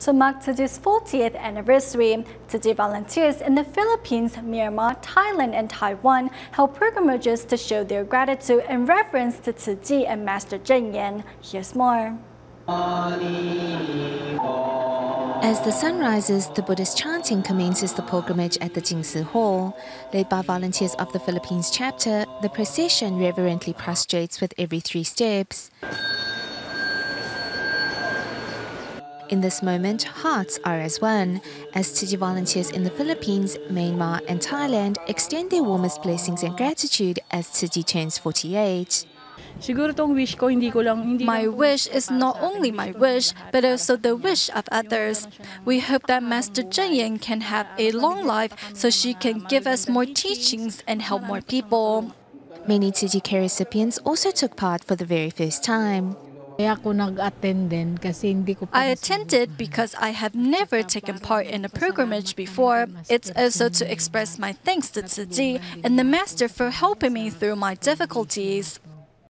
To mark Chi's 40th anniversary, Chi volunteers in the Philippines, Myanmar, Thailand, and Taiwan held pilgrimages to show their gratitude and reverence to Chi and Master Cheng Yen. Here's more. As the sun rises, the Buddhist chanting commences the pilgrimage at the Jing Si Hall. Led by volunteers of the Philippines chapter, the procession reverently prostrates with every three steps. In this moment, hearts are as one, as Tzu Chi volunteers in the Philippines, Myanmar, and Thailand extend their warmest blessings and gratitude as Tzu Chi turns 48. My wish is not only my wish, but also the wish of others. We hope that Master Cheng Yen can have a long life so she can give us more teachings and help more people. Many Tzu Chi care recipients also took part for the very first time. Kaya ako nag-attend din kasi hindi ko I attended because I have never taken part in a pilgrimage before. It's also to express my thanks to Tzu Chi and the Master for helping me through my difficulties.